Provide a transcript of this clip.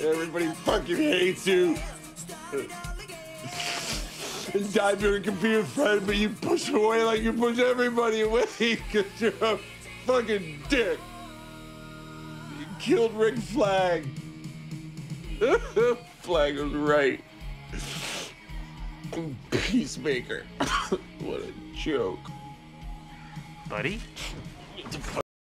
Everybody fucking hates you. And died your computer friend, but you push away like you push everybody away because you're a fucking dick. You killed Rick Flag. Flag was right. Peacemaker. what a joke. Buddy?